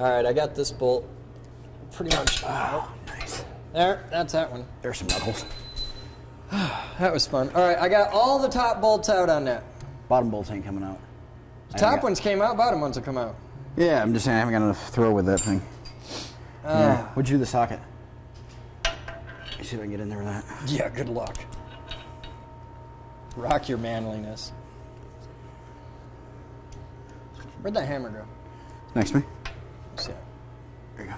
All right, I got this bolt pretty much. Oh, nice. There, that's that one. There's some knuckles. That was fun. All right, I got all the top bolts out on that. Bottom bolts ain't coming out. I Top haven't ones came out, bottom ones will come out. Yeah, I'm just saying I haven't got enough throw with that thing. Ah. yeah. What'd you do the socket? Let me see if I can get in there with that. Yeah, good luck. Rock your manliness. Where'd that hammer go? Next to me. Let's see. There you go.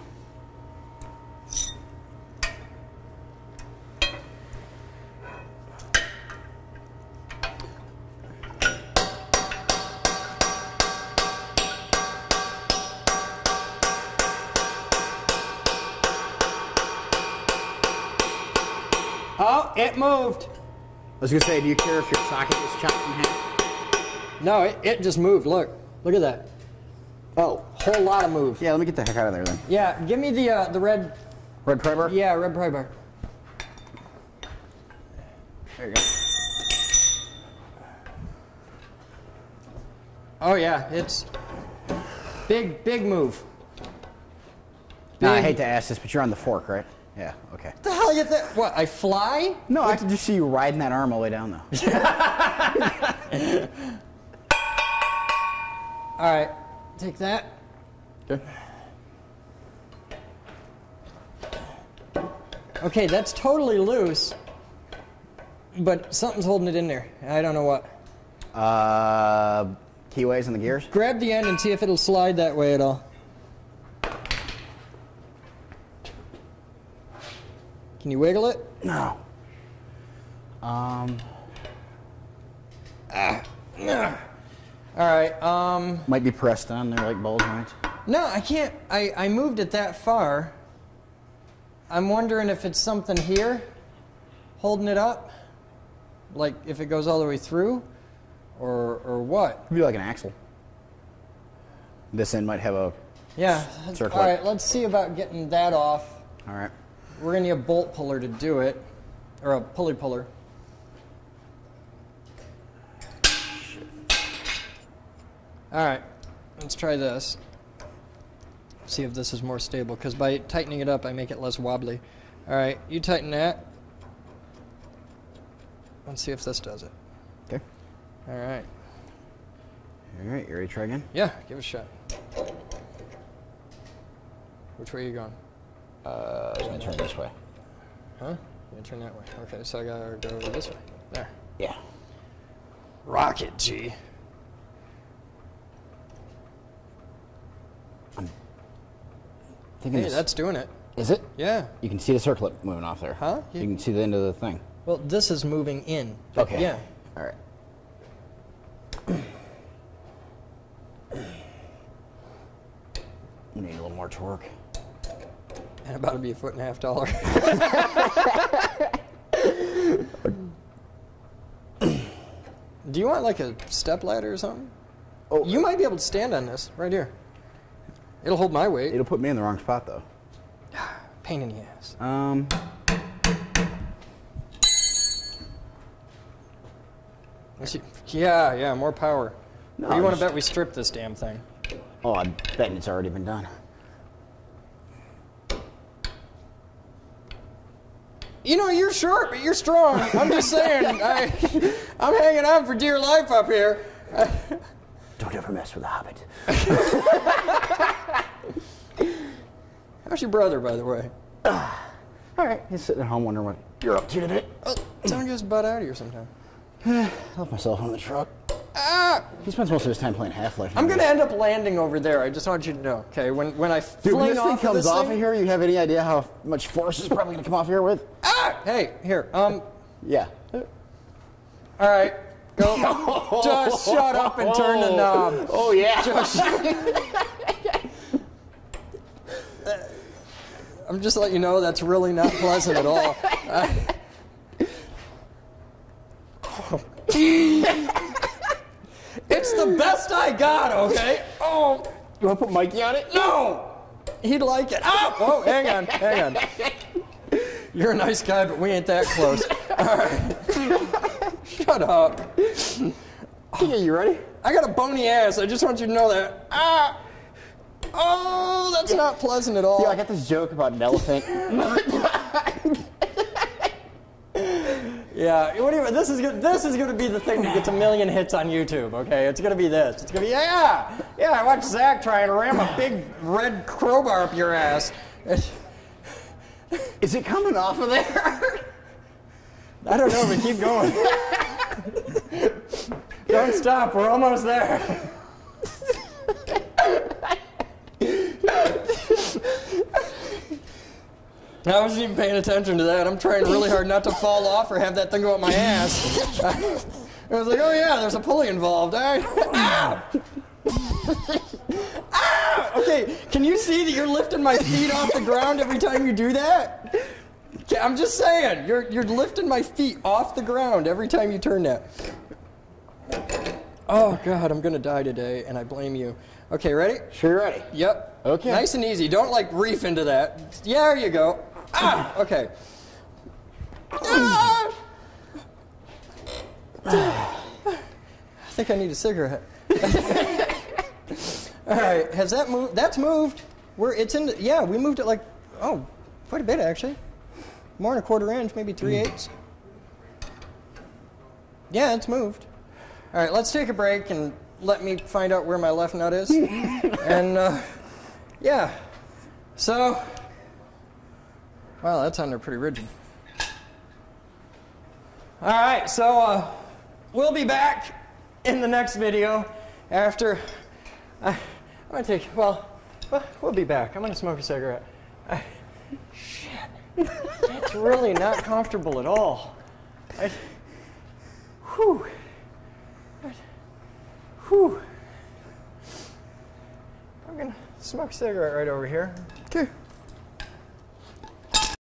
It moved. I was gonna say, do you care if your socket is chopped in half? No, it, it just moved. Look. Look at that. Oh, Whole lot of move. yeah. Let me get the heck out of there then. Yeah, give me the uh, the red. Red pry bar. Yeah, red pry bar. There you go. Oh yeah, it's big big move. Now I hate to ask this, but you're on the fork, right? Yeah. Okay. What the hell you think? What? I fly? No, I could just see you riding that arm all the way down though. All right, take that. okay. Okay, that's totally loose, but something's holding it in there. I don't know what. Uh, keyways and the gears. Grab the end and see if it'll slide that way at all. Can you wiggle it? No. Um, Ah. All right. Um, might be pressed on there like ball joints. no, I can't. I, I moved it that far. I'm wondering if it's something here holding it up, like if it goes all the way through, or or what. Could be like an axle. This end might have a. Yeah. Circle All right. Let's see about getting that off. All right. We're gonna need a bolt puller to do it, or a pulley puller. All right, let's try this. See if this is more stable, because by tightening it up, I make it less wobbly. All right, you tighten that. Let's see if this does it. Okay. All right. All right. You ready to try again? Yeah, give it a shot. Which way are you going? Uh, I'm gonna turn this way. Huh? You gonna turn that way. Okay, so I gotta go this way. There. Yeah. Rocket G. Thinking Hey, this- that's doing it. Is it? Yeah. You can see the circlip moving off there. Huh? You can see the end of the thing. Well, this is moving in. Okay. Yeah. All right. Need a little more torque. And about to be a foot and a half taller. Do you want like a step ladder or something? Oh, You might be able to stand on this right here. It'll hold my weight. It'll put me in the wrong spot though. Pain in the ass. Um. Yeah, yeah, more power. No, Or you want to bet we strip this damn thing? Oh, I bet it's already been done. You know, you're short, but you're strong. I'm just saying. I, I'm hanging on for dear life up here. Don't ever mess with a Hobbit. How's your brother, by the way? All right. He's sitting at home wondering what you're up to today. Oh, tell him to get his butt out of here sometime. I left myself on the truck. Ah! He spends most of his time playing Half Life. I'm gonna end up landing over there. I just want you to know. Okay, when when I Dude, when this thing off comes of this off thing, of here, you have any idea how much force is probably gonna come off here with? Ah! Hey, here. Um. Yeah. All right. Go. just shut up and turn the oh. knob. Oh yeah. Just, uh, I'm just letting you know that's really not pleasant at all. Uh, it's the best I got. Okay. Oh. You want to put Mikey on it? No! He'd like it. Ah! Oh! Whoa, hang on, hang on. You're a nice guy, but we ain't that close. All right. Shut up. Yeah, you ready? I got a bony ass. I just want you to know that. Ah! Oh, that's not pleasant at all. Yeah, I got this joke about an elephant. Yeah, what do you, this is this is going to be the thing that gets a million hits on YouTube. Okay, it's going to be this. It's going to be yeah, yeah. I watched Zach try and ram a big red crowbar up your ass. Is it coming off of there? I don't know, but keep going. don't stop. We're almost there. I wasn't even paying attention to that. I'm trying really hard not to fall off or have that thing go up my ass. I was like, oh yeah, there's a pulley involved. All right. Okay, can you see that you're lifting my feet off the ground every time you do that? Okay, I'm just saying, you're, you're lifting my feet off the ground every time you turn that. Oh God, I'm gonna die today, and I blame you. Okay, ready? Sure, you're ready. Yep. Okay. Nice and easy. Don't like reef into that. Yeah, there you go. Ah, okay. Ah! I think I need a cigarette. All right, has that moved? That's moved. We're it's in. The, yeah, we moved it like oh, quite a bit actually. More than a quarter inch, maybe three eighths. Yeah, it's moved. All right, let's take a break and let me find out where my left nut is. and uh, yeah, so wow, that's under pretty rigid. All right, so uh, we'll be back in the next video after. I, I'm gonna take. Well, well, be back. I'm gonna smoke a cigarette. I, shit, that's really not comfortable at all. I, whew. Whew. I'm gonna smoke a cigarette right over here. Okay.